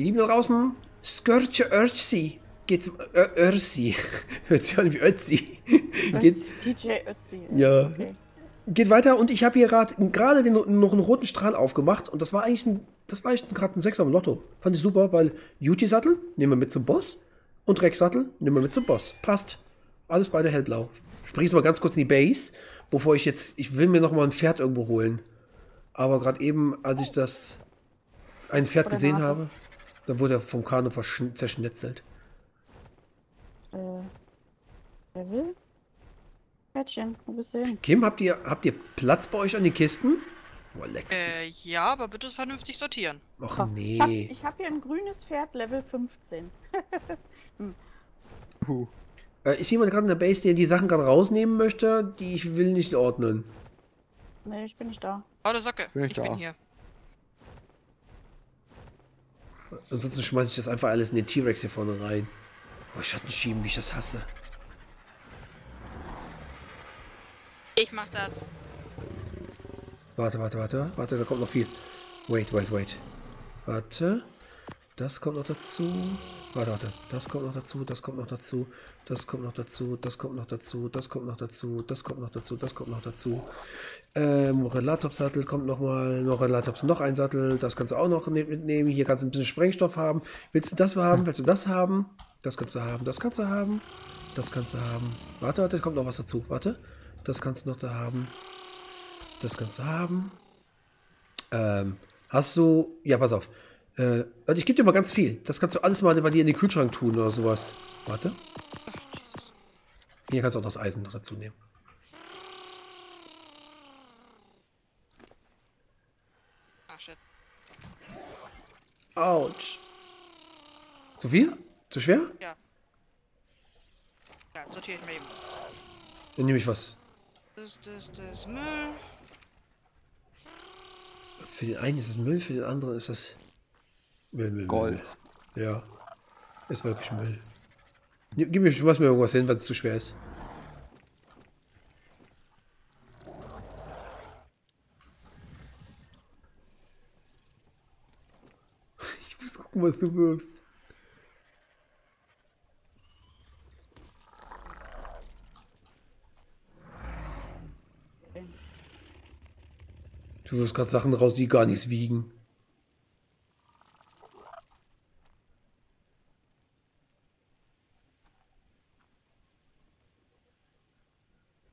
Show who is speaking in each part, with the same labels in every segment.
Speaker 1: Ihr Lieben da draußen, Skirche Örzi. Geht's Örzi. Hört sich an wie Ötzi. Geht's.
Speaker 2: DJ Ötzi.
Speaker 1: Ja.
Speaker 2: Okay.
Speaker 1: Geht weiter und ich habe hier gerade noch einen roten Strahl aufgemacht und das war eigentlich ein, das war eigentlich gerade ein Sechser im Lotto. Fand ich super, weil Beauty-Sattel nehmen wir mit zum Boss und Rex-Sattel nehmen wir mit zum Boss. Passt. Alles beide hellblau. Ich bringe es mal ganz kurz in die Base, bevor ich jetzt, ich will mir noch mal ein Pferd irgendwo holen. Aber gerade eben, als ich das ein Pferd gesehen habe, da wurde er vom Kano verschn- zerschnetzelt.
Speaker 2: Äh, wer will? Pferdchen, wo bist du hin?
Speaker 1: Kim, habt ihr, habt ihr Platz bei euch an den Kisten? Boah, leck.
Speaker 3: Äh, ja, aber bitte vernünftig sortieren.
Speaker 1: Ach
Speaker 2: Ich habe
Speaker 1: nee.
Speaker 2: ich hab hier ein grünes Pferd, Level 15.
Speaker 4: Puh.
Speaker 1: Äh, ist jemand gerade in der Base, der die Sachen gerade rausnehmen möchte, die ich will nicht ordnen?
Speaker 2: Nee, ich bin nicht da.
Speaker 3: Faule Socke,
Speaker 4: Bin ich
Speaker 3: ich
Speaker 4: da.
Speaker 3: bin hier.
Speaker 1: Ansonsten schmeiße ich das einfach alles in den T-Rex hier vorne rein. Oh, Schatten schieben, wie ich das hasse.
Speaker 3: Ich mach das.
Speaker 1: Warte, warte, warte, warte, da kommt noch viel. Wait, wait, wait. Warte. Das kommt noch dazu. Warte, warte. Das kommt noch dazu, das kommt noch dazu, das kommt noch dazu, das kommt noch dazu, das kommt noch dazu, das kommt noch dazu, das kommt noch dazu. Ähm, Relatops-Sattel kommt noch mal, noch ein Sattel, das kannst du auch noch ne- mitnehmen. Hier kannst du ein bisschen Sprengstoff haben. Willst du das haben? Willst du das haben? Das kannst du haben, das kannst du haben, das kannst du haben. Warte, warte, kommt noch was dazu. Warte. Das kannst du noch da haben. Das kannst du haben. Ähm, hast du. Ja, pass auf. Äh, ich gebe dir mal ganz viel. Das kannst du alles mal bei dir in den Kühlschrank tun oder sowas. Warte.
Speaker 3: Ach, Jesus.
Speaker 1: Hier kannst du auch das Eisen noch dazu nehmen.
Speaker 3: Ah, shit.
Speaker 1: Autsch. Zu viel? Zu schwer?
Speaker 3: Ja. Ja, sortiere ich mal eben was.
Speaker 1: Dann nehme ich was.
Speaker 3: Das, das, das Müll.
Speaker 1: Für den einen ist es Müll, für den anderen ist das Müll, Müll,
Speaker 4: Gold.
Speaker 1: Müll. Ja. Ist wirklich Müll. Gib gib mir, schmeiß mir irgendwas hin, weil es zu schwer ist. Ich muss gucken, was du wirst. Du wirst gerade Sachen raus, die gar nichts wiegen.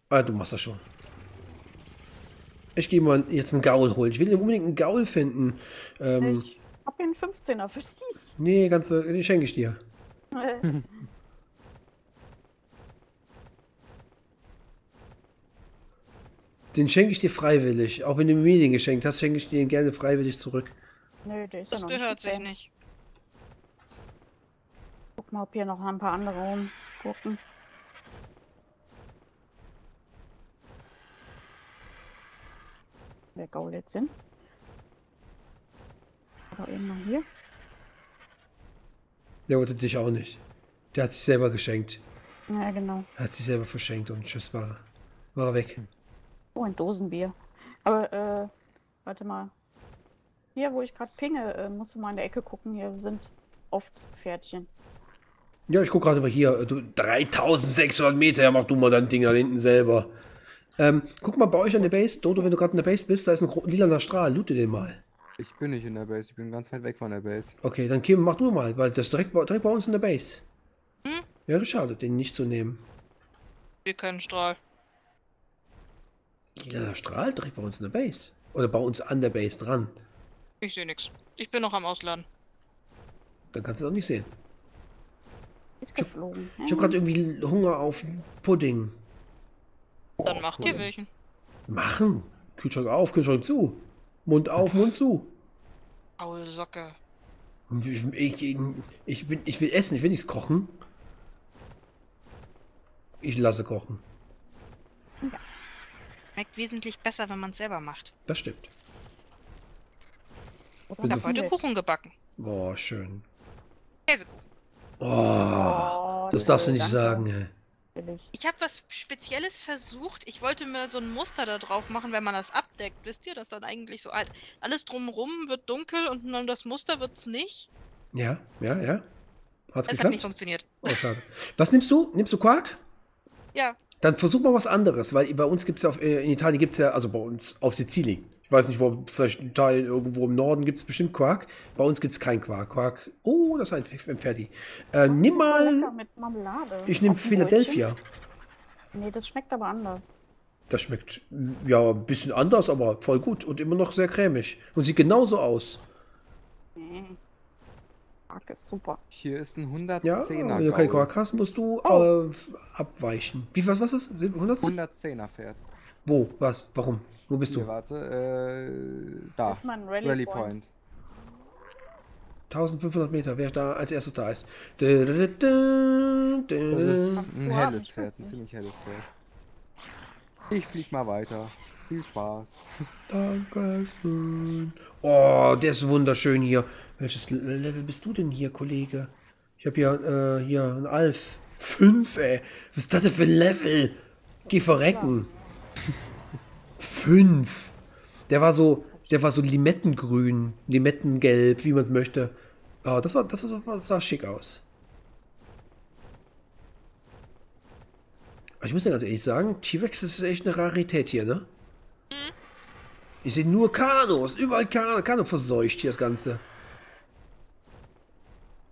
Speaker 1: Ah, du machst das schon. Ich gehe mal jetzt einen Gaul holen. Ich will unbedingt einen Gaul finden. Ähm,
Speaker 2: Ich hab hier einen 15er für dich.
Speaker 1: nee, ganz, äh, den schenke ich dir. Den schenke ich dir freiwillig. Auch wenn du mir den geschenkt hast, schenke ich dir den gerne freiwillig zurück.
Speaker 2: Nö, der ist
Speaker 3: Das
Speaker 2: ja noch
Speaker 3: gehört
Speaker 2: nicht
Speaker 3: sich nicht.
Speaker 2: Guck mal, ob hier noch ein paar andere rumgucken. Wer gaul jetzt hin? Oder eben mal hier.
Speaker 1: Der wollte dich auch nicht. Der hat sich selber geschenkt.
Speaker 2: Ja, genau.
Speaker 1: Er hat sich selber verschenkt und tschüss war er. War er weg.
Speaker 2: Oh, ein Dosenbier. Aber, äh, warte mal. Hier, wo ich gerade pinge, äh, musst du mal in der Ecke gucken. Hier sind oft Pferdchen.
Speaker 1: Ja, ich guck gerade mal hier. Du, 3600 Meter, ja, mach du mal dein Ding da hinten selber. Ähm, guck mal bei euch an der Base. Dodo, wenn du gerade in der Base bist, da ist ein lilaner Strahl. Loote den mal.
Speaker 4: Ich bin nicht in der Base, ich bin ganz weit weg von der Base.
Speaker 1: Okay, dann Kim, mach du mal, weil das ist direkt, bei- direkt bei uns in der Base.
Speaker 3: Hm?
Speaker 1: Wäre schade, den nicht zu nehmen.
Speaker 3: Wir können Strahl.
Speaker 1: Lilaner Strahl direkt bei uns in der Base. Oder bei uns an der Base dran.
Speaker 3: Ich sehe nichts. Ich bin noch am Ausladen.
Speaker 1: Dann kannst du es auch nicht sehen. Ich habe gerade irgendwie Hunger auf Pudding.
Speaker 3: Dann macht ihr welchen.
Speaker 1: Machen. Kühlschrank auf, Kühlschrank zu. Mund auf, Mund zu.
Speaker 3: Aul Socke.
Speaker 1: Ich, ich, ich, bin, ich will essen, ich will nichts kochen. Ich lasse kochen.
Speaker 3: Schmeckt wesentlich besser, wenn man es selber macht.
Speaker 1: Das stimmt.
Speaker 3: Ich
Speaker 1: so
Speaker 3: habe heute
Speaker 2: Lässt.
Speaker 3: Kuchen gebacken.
Speaker 1: Boah, schön.
Speaker 3: Käsekuchen.
Speaker 1: Oh,
Speaker 2: Oh,
Speaker 1: das darfst du nicht
Speaker 2: danke.
Speaker 1: sagen, ey.
Speaker 2: Billig.
Speaker 3: Ich habe was Spezielles versucht. Ich wollte mir so ein Muster da drauf machen, wenn man das abdeckt. Wisst ihr, dass dann eigentlich so alt. Alles drumrum wird dunkel und nur das Muster wird's nicht.
Speaker 1: Ja, ja, ja. Hat's
Speaker 3: Es hat nicht
Speaker 1: geklappt?
Speaker 3: funktioniert.
Speaker 1: Oh, schade. Was nimmst du? Nimmst du Quark?
Speaker 3: Ja.
Speaker 1: Dann versuch mal was anderes, weil bei uns gibt es ja, auf, äh, in Italien gibt es ja, also bei uns auf Sizilien, ich weiß nicht, wo, vielleicht in Italien irgendwo im Norden gibt es bestimmt Quark. Bei uns gibt es keinen Quark. Quark, oh, das ist ein, ein Ferdi. Äh, nimm mal,
Speaker 2: mit Marmelade.
Speaker 1: ich nehme Philadelphia.
Speaker 2: Brötchen. Nee, das schmeckt aber anders.
Speaker 1: Das schmeckt ja ein bisschen anders, aber voll gut und immer noch sehr cremig. Und sieht genauso aus.
Speaker 2: Nee. Quark ist super.
Speaker 4: Hier ist ein
Speaker 1: Ja,
Speaker 4: 110er
Speaker 1: wenn du keinen. Quark hast, musst du
Speaker 2: Oh.
Speaker 1: äh, abweichen. Wie, was, was das? 100?
Speaker 4: 110er Pferd.
Speaker 1: Wo? Was? Warum? Wo bist
Speaker 4: Hier,
Speaker 1: du?
Speaker 4: warte, äh, da.
Speaker 2: Jetzt mal ein Rally,
Speaker 4: Rally
Speaker 2: Point.
Speaker 4: Point.
Speaker 1: 1500 Meter, wer da als erstes da ist. Dö, dö, dö,
Speaker 4: Das ist ein helles
Speaker 2: will's
Speaker 4: ein ziemlich helles Pferd. Ich flieg mal weiter. Viel Spaß.
Speaker 1: Dankeschön. Oh, der ist wunderschön hier. Welches Le- Level bist du denn hier, Kollege? Ich habe hier, äh, hier ein Alf. Fünf, ey. Was ist das denn für ein Level? Geh verrecken. Fünf. Der war so, der war so limettengrün, limettengelb, wie man es möchte. Oh, das war, das, sah schick aus. Aber ich muss ja ganz ehrlich sagen, T-Rex ist echt eine Rarität hier, ne? Ich sehe nur Kanos, überall Kano, Kano verseucht hier das Ganze.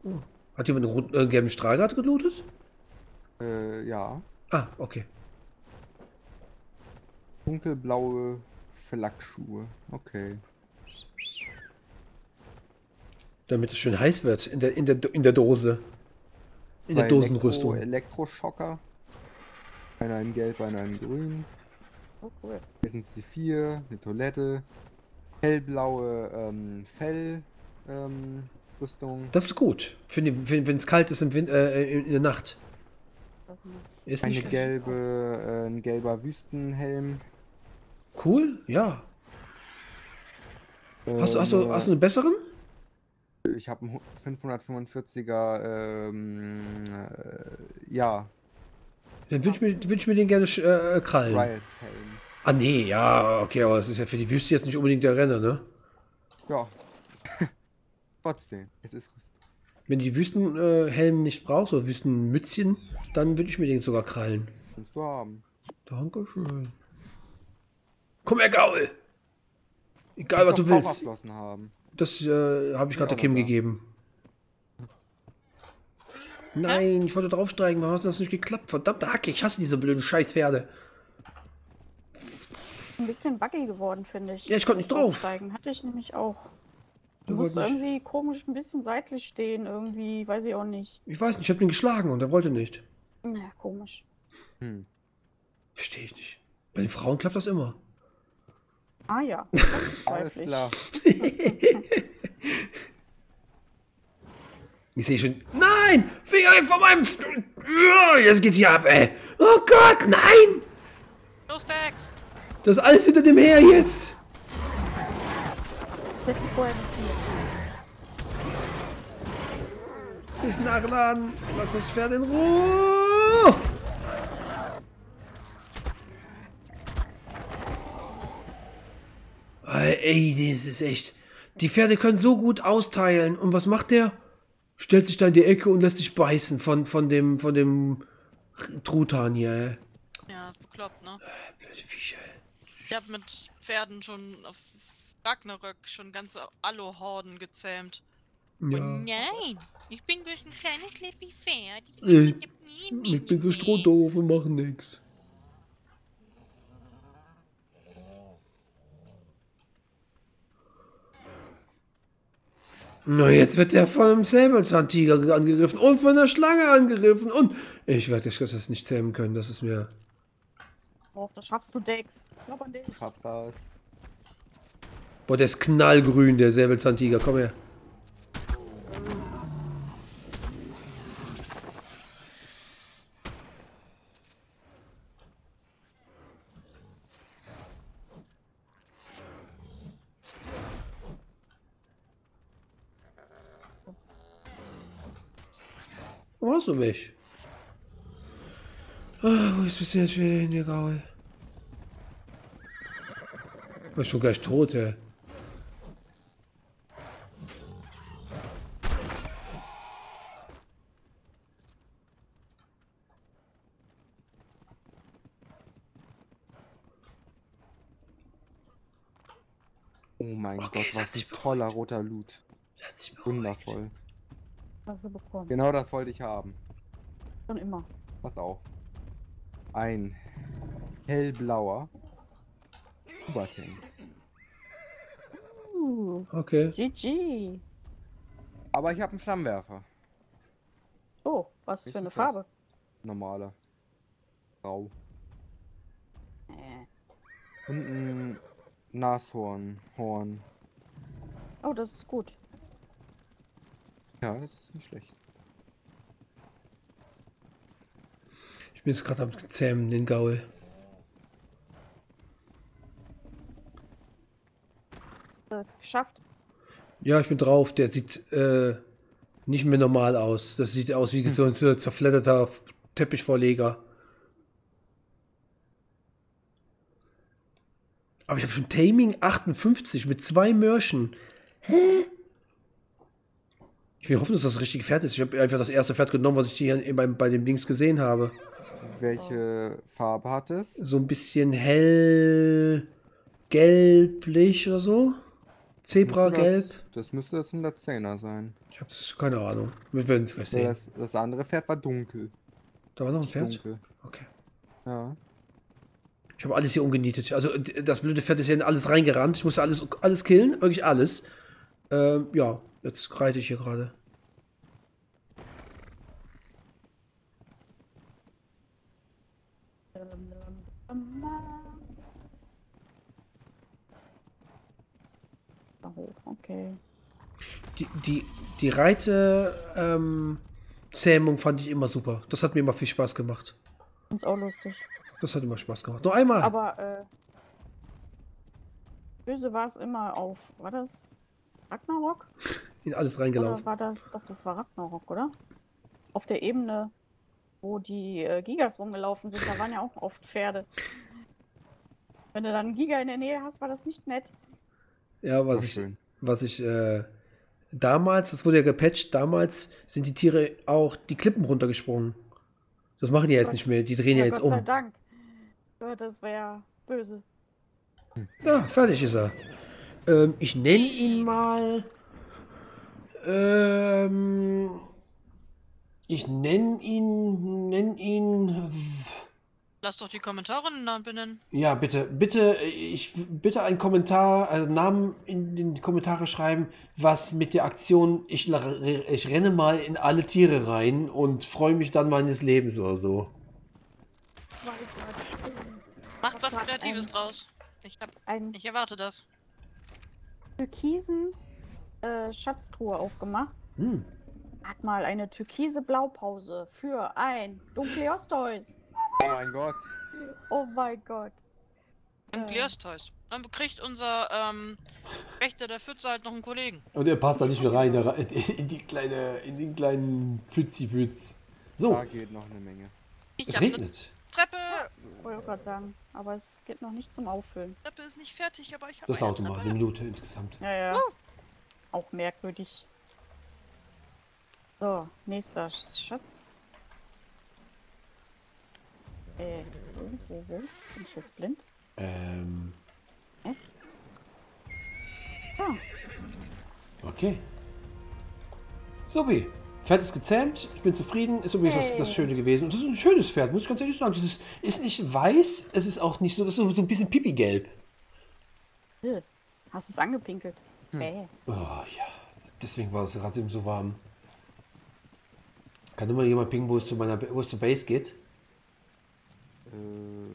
Speaker 1: Oh. Hat jemand einen roten, äh, gelben Strahl gerade gelootet?
Speaker 4: Äh, ja.
Speaker 1: Ah, okay.
Speaker 4: Dunkelblaue Flak-Schuhe. Okay.
Speaker 1: Damit es schön heiß wird in der, in der, in der Dose. In der
Speaker 4: Zwei
Speaker 1: Dosenrüstung.
Speaker 4: Elektro Elektroschocker. Einer in Gelb, einer in Grün.
Speaker 2: Oh, cool.
Speaker 4: Hier sind sie vier. Eine Toilette. Hellblaue ähm, Fell. Ähm, Rüstung.
Speaker 1: Das ist gut. Wenn es kalt ist im Win äh, in, in der Nacht. Ist
Speaker 4: Eine
Speaker 1: nicht schlecht.
Speaker 4: gelbe, äh, ein gelber Wüstenhelm.
Speaker 1: Cool, ja. Hast, du- hast, du,
Speaker 4: Äh,
Speaker 1: hast du einen besseren?
Speaker 4: Ich habe einen hu- 545er, ähm, äh, ja,
Speaker 1: Dann wünsch mir, wünsch mir den gerne sch- äh, krallen.
Speaker 4: Riot-Helm.
Speaker 1: Ah, nee, ja, okay, aber das ist ja für die Wüste jetzt nicht unbedingt der Renner, ne?
Speaker 4: Ja. Trotzdem, es ist Rüstung.
Speaker 1: Wenn du die Wüstenhelm äh, Helm nicht brauchst, oder Wüstenmützchen, dann würde ich mir den sogar krallen.
Speaker 4: Kannst du haben.
Speaker 1: Dankeschön. Komm her, Gaul! Egal, was du willst.
Speaker 4: Haben.
Speaker 1: Das äh, habe ich gerade der Kim
Speaker 4: da.
Speaker 1: gegeben. Nein, ich wollte draufsteigen, warum hat das nicht geklappt? Verdammte Hacke, ich hasse diese blöden Scheißpferde.
Speaker 2: Ein bisschen buggy geworden, finde ich.
Speaker 1: Ja, ich konnte nicht drauf.
Speaker 2: Aufsteigen hatte ich nämlich auch. Du
Speaker 1: Der
Speaker 2: musst irgendwie komisch ein bisschen seitlich stehen, irgendwie, weiß ich auch nicht.
Speaker 1: Ich weiß nicht, ich habe den geschlagen und er wollte nicht.
Speaker 2: Naja, komisch.
Speaker 4: Hm.
Speaker 1: Verstehe ich nicht. Bei den Frauen klappt das immer.
Speaker 2: Ah ja,
Speaker 4: Alles klar.
Speaker 1: Ich sehe schon. Nein! Finger weg von meinem. Ja, Jetzt geht's hier ab, ey. Oh Gott, nein!
Speaker 3: Los, Dex!
Speaker 1: Das ist alles hinter dem her jetzt.
Speaker 2: Setz sie vorher. Nicht
Speaker 1: nachladen. Lass das Pferd in Ruhe. Ey, das ist echt. Die Pferde können so gut austeilen. Und was macht der? Stellt sich da in die Ecke und lässt sich beißen von, von dem, von dem Truthahn hier, ey.
Speaker 3: Ja, bekloppt, ne?
Speaker 1: Blöde Viecher.
Speaker 3: Ich habe mit Pferden schon auf Ragnarök schon ganze Alohorden gezähmt. Oh
Speaker 1: Ja.
Speaker 3: nein! Ich bin bloß ein kleines Lippy Pferd.
Speaker 1: Ich, ich bin so strohdoof und mach nix. Na, jetzt wird er von einem Säbelzahntiger angegriffen und von einer Schlange angegriffen und ich werde das nicht zähmen können, das ist mir...
Speaker 2: Och, das schaffst du, Dex. Glaub an dich.
Speaker 4: Schaffst das.
Speaker 1: Boah, der ist knallgrün, der Säbelzahntiger, komm her. brauchst du mich? Oh, wo ist bis jetzt wieder hin, ihr Gaul? Ich bin schon gleich tot, ey.
Speaker 4: Oh mein
Speaker 1: okay,
Speaker 4: Gott, was ein toller roter Loot. Wundervoll.
Speaker 2: Was du bekommen.
Speaker 4: Genau das wollte ich haben.
Speaker 2: Schon immer.
Speaker 4: Passt auf. Ein hellblauer Kuba-Tank.
Speaker 2: Uh,
Speaker 1: Okay.
Speaker 2: GG.
Speaker 4: Aber ich habe einen Flammenwerfer.
Speaker 2: Oh, was
Speaker 4: Nicht
Speaker 2: für eine. Farbe.
Speaker 4: Normaler. Grau.
Speaker 2: Äh.
Speaker 4: Und ein Nashorn. Horn.
Speaker 2: Oh, das ist gut.
Speaker 4: Ja, das ist nicht schlecht.
Speaker 1: Ich bin jetzt gerade am Zähmen, den Gaul.
Speaker 2: Das geschafft.
Speaker 1: Ja, ich bin drauf. Der sieht äh, nicht mehr normal aus. Das sieht aus wie so ein zerfledderter Teppichvorleger. Aber ich habe schon Taming 58 mit zwei Mörchen. Hä? Ich will hoffen, dass das richtige Pferd ist. Ich habe einfach das erste Pferd genommen, was ich hier bei, bei dem Dings gesehen habe.
Speaker 4: Welche Farbe hat es?
Speaker 1: So ein bisschen hell gelblich oder so. Zebragelb.
Speaker 4: Das, das müsste das 110er sein.
Speaker 1: Ich habe keine Ahnung. Wir werden es gleich sehen.
Speaker 4: das, das andere Pferd war dunkel.
Speaker 1: Da war noch ein Pferd.
Speaker 4: Dunkel.
Speaker 1: Okay.
Speaker 4: Ja.
Speaker 1: Ich habe alles hier umgenietet. Also das blöde Pferd ist hier in alles reingerannt. Ich musste alles, alles killen, wirklich alles. Ähm, ja, jetzt reite ich hier gerade.
Speaker 2: Okay.
Speaker 1: Die, die, die Reite ähm, Zähmung fand ich immer super. Das hat mir immer viel Spaß gemacht.
Speaker 2: Find's auch lustig.
Speaker 1: Das hat immer Spaß gemacht. Nur einmal.
Speaker 2: Aber, äh. Böse war es immer auf. War das Ragnarok?
Speaker 1: in alles
Speaker 2: Oder
Speaker 1: reingelaufen.
Speaker 2: war das. Doch, das war Ragnarok, oder? Auf der Ebene, wo die äh, Gigas rumgelaufen sind, da waren ja auch oft Pferde. Wenn du dann einen Giga in der Nähe hast, war das nicht nett.
Speaker 1: Ja, was
Speaker 4: Ach,
Speaker 1: ich,
Speaker 4: schön.
Speaker 1: was ich äh, damals, das wurde ja gepatcht, damals sind die Tiere auch die Klippen runtergesprungen. Das machen die ja jetzt
Speaker 2: Gott.
Speaker 1: nicht mehr. Die drehen ja,
Speaker 2: Ja,
Speaker 1: jetzt
Speaker 2: Gott sei
Speaker 1: um.
Speaker 2: Dank. Ja, Das wäre böse.
Speaker 1: Ja, fertig ist er. Ähm, ich nenne ihn mal. Ähm, ich nenne ihn. Nenn ihn.
Speaker 3: Lass doch die Kommentare einen Namen benennen.
Speaker 1: Ja, bitte, bitte, ich bitte einen Kommentar, also Namen in die Kommentare schreiben, was mit der Aktion ich, la- ich renne mal in alle Tiere rein und freue mich dann meines Lebens oder so.
Speaker 3: Macht was
Speaker 2: Ein-
Speaker 3: Kreatives draus. Ich, hab,
Speaker 2: Ein
Speaker 3: ich erwarte das.
Speaker 2: Türkisen äh, Schatztruhe aufgemacht.
Speaker 1: Hm.
Speaker 2: Hat mal eine türkise Blaupause für ein Dunkleosteus.
Speaker 4: Oh mein Gott.
Speaker 2: Oh mein Gott.
Speaker 3: Ein. Gliostheus. Dann kriegt unser ähm, Wächter der Pfütze halt noch einen Kollegen.
Speaker 1: Und er passt da nicht mehr rein, der, in die kleine, in den kleinen Pfützi-Pfütz. So,
Speaker 4: Da geht noch eine Menge.
Speaker 3: Ich
Speaker 1: es
Speaker 3: hab ne
Speaker 1: regnet.
Speaker 3: Treppe.
Speaker 2: Wollte ich gerade sagen. Aber es geht noch nicht zum Auffüllen.
Speaker 3: Treppe ist nicht fertig, aber ich habe
Speaker 1: Das dauert mal eine Minute insgesamt.
Speaker 2: Ja, ja. Auch merkwürdig. So, nächster Schatz. Äh, wo, wo? Bin ich jetzt blind?
Speaker 1: Ähm,
Speaker 2: Ja.
Speaker 1: okay. Sobi, Pferd ist gezähmt, ich bin zufrieden, ist übrigens das, das
Speaker 2: Hey.
Speaker 1: Schöne gewesen. Und das ist ein schönes Pferd, muss ich ganz ehrlich sagen. Das ist, ist nicht weiß, es ist auch nicht so, das ist so, ein bisschen pipi-gelb.
Speaker 2: Hast du es angepinkelt? Bäh.
Speaker 1: Oh ja, deswegen war es gerade eben so warm. Kann immer jemand pingen, wo es zu meiner, wo es zur Base geht?
Speaker 4: Äh.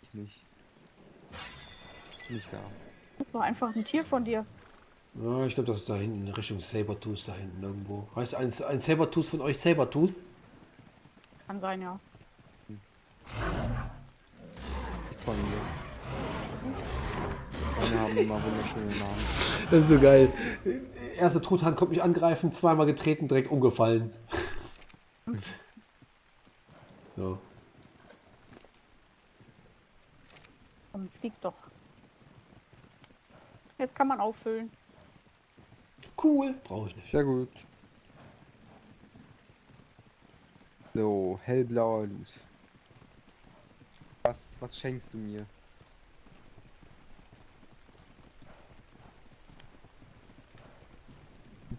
Speaker 4: Ist nicht. Nicht da.
Speaker 2: Das war einfach ein Tier von dir.
Speaker 1: Ja, ich glaube, das ist da hinten, in Richtung Sabertooth da hinten irgendwo. Heißt ein, ein Sabertooth von euch Sabertooth?
Speaker 2: Kann sein, ja.
Speaker 4: Nichts von mir. Meine haben immer wunderschöne Namen.
Speaker 1: Das ist so geil. Erster Truthahn kommt mich angreifen, zweimal getreten, direkt umgefallen. so.
Speaker 2: Komm, flieg doch. Jetzt kann man auffüllen.
Speaker 1: Cool, brauche ich nicht.
Speaker 4: Sehr gut. So, hellblauer Loot. Was, was schenkst du mir?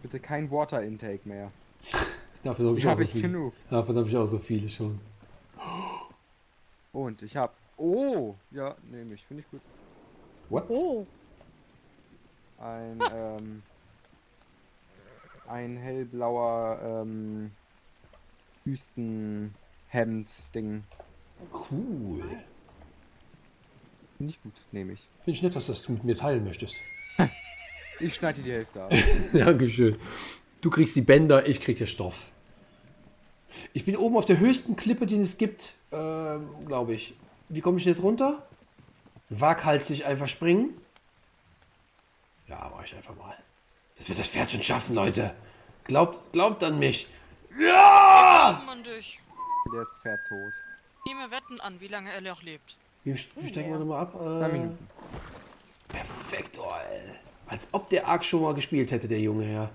Speaker 4: Bitte kein Water Intake mehr.
Speaker 1: Dafür habe ich,
Speaker 4: hab
Speaker 1: so
Speaker 4: ich genug.
Speaker 1: Davon habe ich auch so viele schon.
Speaker 4: Und ich habe. Oh! Ja, nehme ich. Finde ich gut.
Speaker 1: What?
Speaker 2: Oh.
Speaker 4: Ein, ähm. Ein hellblauer, ähm. Wüstenhemd-Ding.
Speaker 1: Cool.
Speaker 4: Finde ich gut. Nehme ich.
Speaker 1: Finde ich nett, dass du das mit mir teilen möchtest.
Speaker 4: Ich schneide dir die Hälfte ab.
Speaker 1: Dankeschön. Du kriegst die Bänder, ich krieg den Stoff. Ich bin oben auf der höchsten Klippe, die es gibt, ähm, glaube ich. Wie komme ich denn jetzt runter? Waghalsig einfach springen. Ja, mach ich einfach mal. Das wird das Pferd schon schaffen, Leute. Glaubt, glaubt an mich. Ja!
Speaker 3: Man durch.
Speaker 4: Der ist Pferd tot.
Speaker 3: Nehme Wetten an, wie lange er noch lebt.
Speaker 1: Wie, wie steigen wir nochmal ab? Äh,
Speaker 4: Minuten.
Speaker 1: perfekt, oh, ey. Als ob der Arc schon mal gespielt hätte, der Junge, ja.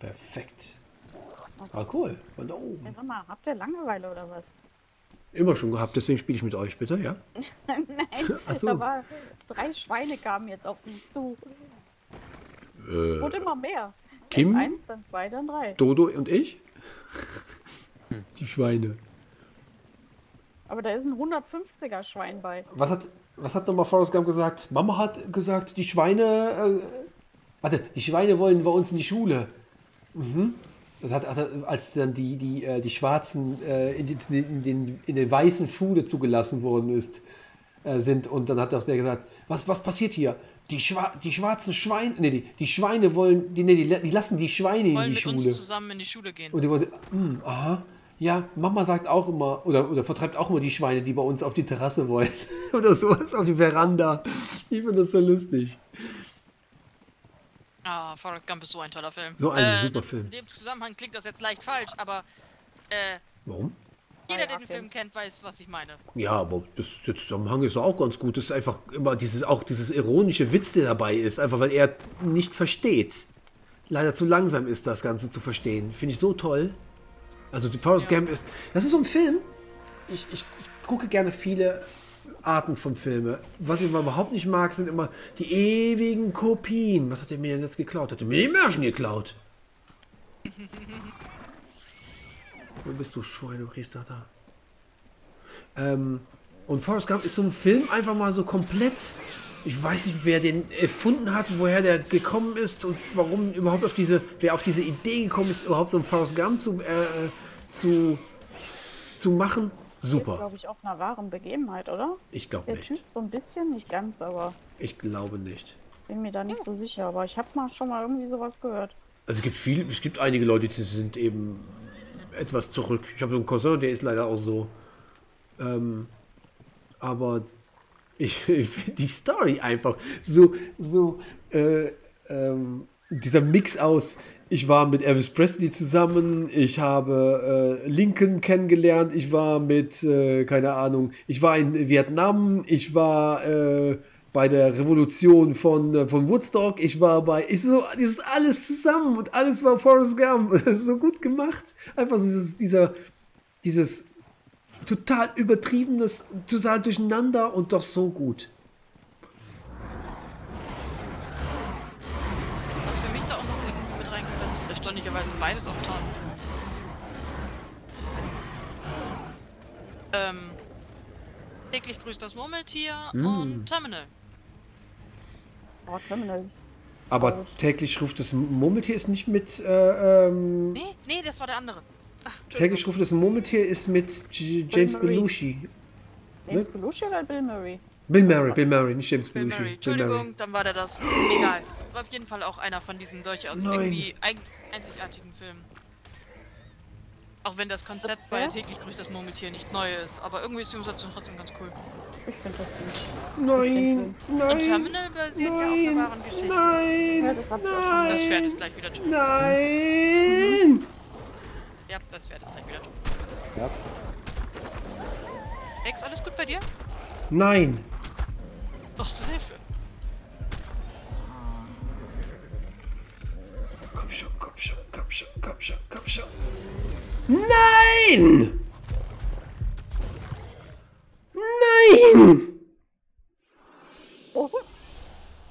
Speaker 1: Perfekt. Ah, cool. Von da oben.
Speaker 2: ja, sag mal, habt ihr Langeweile oder was?
Speaker 1: Immer schon gehabt, deswegen spiele ich mit euch, bitte, ja?
Speaker 2: Nein,
Speaker 1: Ach so.
Speaker 2: da war drei Schweine kamen jetzt auf dich zu.
Speaker 1: Äh,
Speaker 2: Und immer mehr.
Speaker 1: Kim?
Speaker 2: Erst eins, dann zwei, dann drei.
Speaker 1: Dodo und ich? Die Schweine.
Speaker 2: Aber da ist ein 150er Schwein bei.
Speaker 1: Was hat, was hat nochmal Forrest Gump gesagt? Mama hat gesagt, die Schweine. Äh, warte, die Schweine wollen bei uns in die Schule. Mhm. Das hat, als dann die, die, äh, die Schwarzen äh, in, die, in, den, in den weißen Schule zugelassen worden ist, äh, sind. Und dann hat auch der gesagt, was, was passiert hier? Die, Schwa die schwarzen Schweine, nee, die, die Schweine wollen, die, nee, die, die lassen die Schweine in
Speaker 3: Wollen
Speaker 1: die
Speaker 3: mit
Speaker 1: Schule.
Speaker 3: uns zusammen in die Schule gehen.
Speaker 1: Und die wollte, hm, aha, ja, Mama sagt auch immer, oder, oder vertreibt auch immer die Schweine, die bei uns auf die Terrasse wollen. oder sowas, auf die Veranda. Ich finde das so lustig.
Speaker 3: Ah, Forrest Gump ist so ein toller Film.
Speaker 1: So ein super
Speaker 3: das-
Speaker 1: Film.
Speaker 3: In dem Zusammenhang klingt das jetzt leicht falsch, aber äh,
Speaker 1: Warum?
Speaker 3: jeder, der den
Speaker 2: okay.
Speaker 3: Film kennt, weiß, was ich meine.
Speaker 1: Ja, aber das, der Zusammenhang ist auch ganz gut. Das ist einfach immer dieses, auch dieses ironische Witz, der dabei ist, einfach weil er nicht versteht. Leider zu langsam ist, das Ganze zu verstehen. Finde ich so toll. Also, die Forrest
Speaker 3: Ja.
Speaker 1: Gump ist, das ist so ein Film. Ich, ich, ich gucke gerne viele Arten von Filmen. Was ich überhaupt nicht mag, sind immer die ewigen Kopien. Was hat er mir denn jetzt geklaut? Hat er mir die Märchen geklaut? Wo bist du, Schwein? Du da da. Ähm, und Forrest Gump ist so ein Film einfach mal so komplett. Ich weiß nicht, wer den erfunden hat, woher der gekommen ist und warum überhaupt auf diese, wer auf diese Idee gekommen ist, überhaupt so einen Forrest Gump zu, äh, zu, zu machen. Super.
Speaker 2: Glaube ich, auf einer wahren Begebenheit, oder?
Speaker 1: Ich glaube nicht.
Speaker 2: Typ so ein bisschen, nicht ganz, aber
Speaker 1: Ich glaube nicht.
Speaker 2: bin mir da nicht so sicher. Aber ich habe mal schon mal irgendwie sowas gehört.
Speaker 1: Also es gibt viel, es gibt einige Leute, die sind eben etwas zurück. Ich habe so einen Cousin, der ist leider auch so. Ähm, aber ich, ich finde die Story einfach so, so, äh, ähm, dieser Mix aus, ich war mit Elvis Presley zusammen, ich habe äh, Lincoln kennengelernt, ich war mit, äh, keine Ahnung, ich war in Vietnam, ich war äh, bei der Revolution von, äh, von Woodstock, ich war bei, ich so, ist alles zusammen und alles war Forrest Gump. Das ist so gut gemacht. Einfach so dieses, dieser, dieses total übertriebenes, total durcheinander und doch so gut.
Speaker 3: Erstaunlicherweise beides auch Tarn. Ähm, täglich grüßt das Murmeltier
Speaker 1: Mm.
Speaker 3: und Terminal.
Speaker 2: Oh, Terminals.
Speaker 1: Aber täglich ruft das Murmeltier ist nicht mit, äh, ähm,
Speaker 3: Nee, nee, das war der andere. Ach,
Speaker 1: täglich
Speaker 3: Entschuldigung.
Speaker 1: ruft das Murmeltier ist mit J James. Belushi.
Speaker 2: James Belushi oder Bill Murray?
Speaker 1: Bill Murray, Bill Murray, nicht James
Speaker 3: Bill
Speaker 1: Belushi.
Speaker 3: Murray.
Speaker 1: Bill Murray.
Speaker 3: Entschuldigung, dann war der das. Egal. War auf jeden Fall auch einer von diesen durchaus
Speaker 1: Nein.
Speaker 3: irgendwie ein einzigartigen Filmen. Auch wenn das Konzept
Speaker 2: Das
Speaker 3: bei täglich grüßt das Murmeltier nicht neu ist, aber irgendwie ist die Umsetzung trotzdem ganz cool.
Speaker 2: Ich finde das süß.
Speaker 1: Nein,
Speaker 3: Und
Speaker 1: nein,
Speaker 3: Terminal basiert ja auf einer
Speaker 1: nein,
Speaker 3: wahren Geschichte.
Speaker 1: nein,
Speaker 2: Ja, das hab ich auch schon
Speaker 3: Das Pferd ist
Speaker 1: nein,
Speaker 3: gleich wieder tot.
Speaker 1: nein.
Speaker 3: Ja, das Pferd ist gleich wieder tot.
Speaker 4: Ja.
Speaker 3: Ex, alles gut bei dir?
Speaker 1: Nein.
Speaker 3: Brauchst du Hilfe?
Speaker 1: Schon, komm schon, komm schon. Nein! Nein!
Speaker 2: Oh,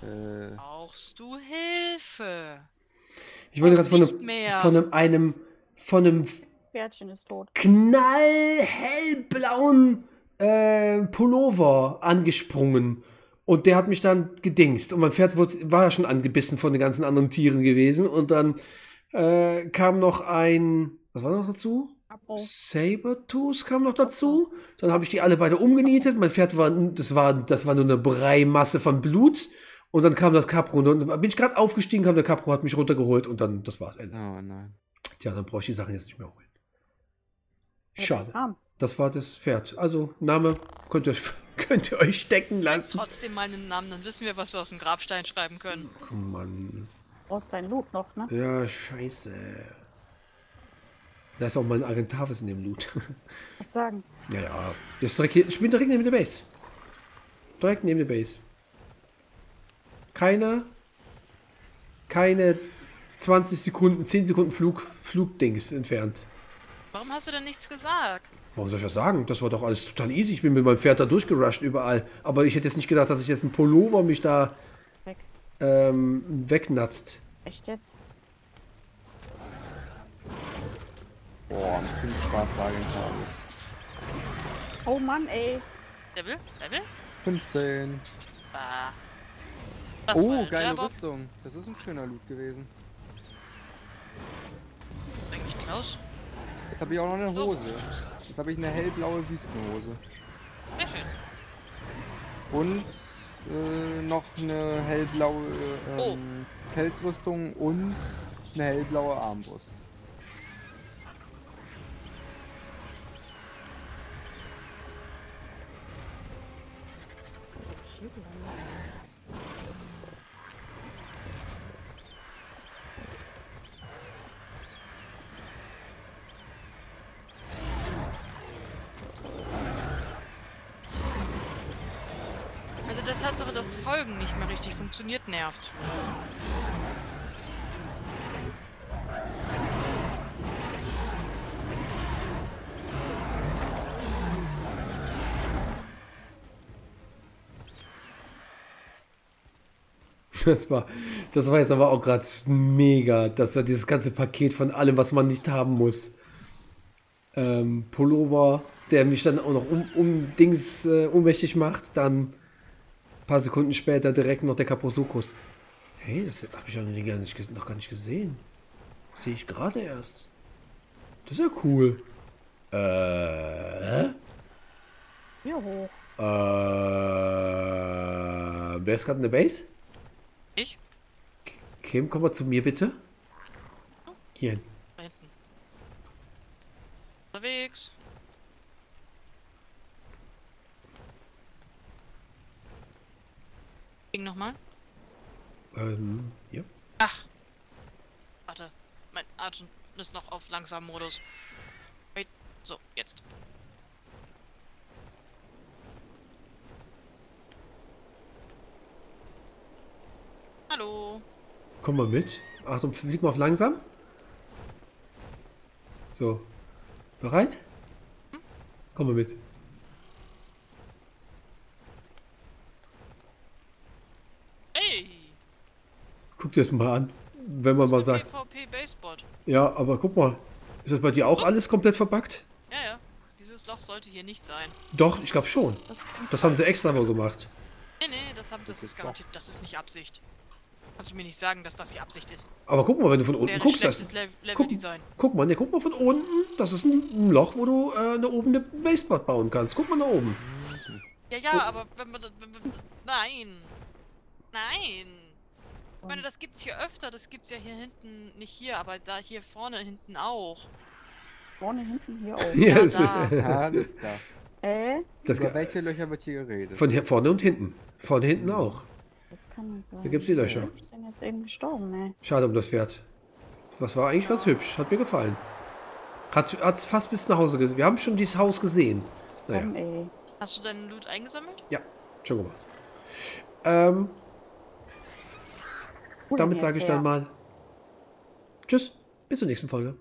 Speaker 4: Äh,
Speaker 3: Brauchst du Hilfe?
Speaker 1: Ich wollte
Speaker 3: Jetzt
Speaker 1: gerade von einem, von einem, einem, von einem
Speaker 2: Pferdchen ist tot.
Speaker 1: knallhellblauen äh, Pullover angesprungen. Und der hat mich dann gedingst. Und mein Pferd wurde, war ja schon angebissen von den ganzen anderen Tieren gewesen. Und dann äh, kam noch ein, was war noch dazu? Sabertooth kam noch dazu. Dann habe ich die alle beide umgenietet. Mein Pferd war, das war, das war nur eine Breimasse von Blut. Und dann kam das Capro. Und dann bin ich gerade aufgestiegen, kam der Capro, hat mich runtergeholt und dann, das war's Ende.
Speaker 4: oh nein.
Speaker 1: Tja, dann brauche ich die Sachen jetzt nicht mehr holen. Schade. Das war das Pferd. Also, Name könnt ihr, könnt ihr euch stecken lassen.
Speaker 3: Trotzdem mal einen Namen, dann wissen wir, was wir auf den Grabstein schreiben können.
Speaker 1: Ach Mann.
Speaker 2: Brauchst dein Loot noch, ne?
Speaker 1: Ja, scheiße. Da ist auch mein Agentavis in dem Loot.
Speaker 2: Was sagen?
Speaker 1: ja, ja. Das ist direkt hier, ich bin direkt neben der Base. Direkt neben der Base. Keine, keine 20 Sekunden, 10 Sekunden Flug, Flugdings entfernt.
Speaker 3: Warum hast du denn nichts gesagt?
Speaker 1: Warum soll ich das sagen? Das war doch alles total easy. Ich bin mit meinem Pferd da durchgerusht überall. Aber ich hätte jetzt nicht gedacht, dass ich jetzt ein Pullover mich da
Speaker 2: Weg.
Speaker 1: ähm, wegnatzt.
Speaker 2: Echt jetzt?
Speaker 4: Boah, ein schwarzer Agentavis.
Speaker 2: Oh Mann, ey.
Speaker 3: Level? Level?
Speaker 4: 15.
Speaker 3: Ah. Das war
Speaker 4: Oh,
Speaker 3: ein
Speaker 4: geile. Rüstung. Das ist ein schöner Loot gewesen.
Speaker 3: Eigentlich Klaus.
Speaker 4: Jetzt habe ich auch noch eine Hose. Jetzt habe ich eine hellblaue Wüstenhose.
Speaker 3: Sehr schön.
Speaker 4: Und äh, noch eine hellblaue
Speaker 3: Oh.
Speaker 4: Pelzrüstung und eine hellblaue Armbrust.
Speaker 3: Also der Tatsache, dass Folgen nicht mehr richtig funktioniert, nervt.
Speaker 1: Das war, das war jetzt aber auch gerade mega. Das war dieses ganze Paket von allem, was man nicht haben muss. Ähm, Pullover, der mich dann auch noch um, um Dings äh, ohnmächtig macht. Dann ein paar Sekunden später direkt noch der Kaprosukus. Hey, das habe ich noch, nie, gar nicht, noch gar nicht gesehen. Sehe ich gerade erst. Das ist ja cool. Äh,
Speaker 2: hoch.
Speaker 1: Äh, wer ist gerade in der Base?
Speaker 3: Ich?
Speaker 1: Kim, komm mal zu mir bitte. Hier.
Speaker 3: Da hinten. Unterwegs. Ging nochmal.
Speaker 1: Ähm, ja.
Speaker 3: Ach. Warte. Mein Agent ist noch auf langsam Modus. So, jetzt. Hallo.
Speaker 1: Komm mal mit. Achtung, flieg mal auf langsam. So. Bereit? Komm mal mit.
Speaker 3: Hey.
Speaker 1: Guck dir das mal an. Wenn man mal
Speaker 3: Das ist
Speaker 1: sagt.
Speaker 3: PvP Baseboard.
Speaker 1: Ja, aber guck mal. Ist das bei dir auch alles komplett verbuggt?
Speaker 3: Ja, ja. Dieses Loch sollte hier nicht sein.
Speaker 1: Doch, ich glaube schon.
Speaker 2: Das
Speaker 1: Das haben sie extra wohl gemacht.
Speaker 3: Nee, nee, das, haben, das,
Speaker 4: Das
Speaker 3: ist
Speaker 4: ist
Speaker 3: garantiert, das ist nicht Absicht. Kannst du mir nicht sagen, dass das die Absicht ist.
Speaker 1: Aber guck mal, wenn du von unten guckst, das,
Speaker 3: Le
Speaker 1: guck,
Speaker 3: Level-Design.
Speaker 1: guck mal, ne, guck mal von unten. Das ist ein, ein Loch, wo du äh, eine oben eine Baseboard bauen kannst. Guck mal nach oben.
Speaker 3: Ja, ja, aber wenn man das. Wenn man, nein! Nein! Ich meine, das gibt's hier öfter, das gibt's ja hier hinten, nicht hier, aber da hier vorne hinten auch.
Speaker 2: vorne, hinten, hier oben.
Speaker 1: Ja,
Speaker 3: Ja,
Speaker 1: es-
Speaker 3: da.
Speaker 4: Alles klar.
Speaker 2: Äh,
Speaker 1: das,
Speaker 4: Über welche Löcher wird hier geredet?
Speaker 1: von hier vorne und hinten. Vorne hinten auch.
Speaker 2: Das kann nicht sein.
Speaker 1: Da gibt's die Löcher.
Speaker 2: Ist denn jetzt eben gestorben, ey?
Speaker 1: Schade um das Pferd. Das war eigentlich ganz hübsch. Hat mir gefallen. Hat hat's fast bis nach Hause Wir haben schon dieses Haus gesehen. Naja,
Speaker 2: ey.
Speaker 3: Hast du deinen Loot eingesammelt?
Speaker 1: ja, schon gemacht. Ähm, damit sage ich
Speaker 2: her.
Speaker 1: dann mal Tschüss, bis zur nächsten Folge.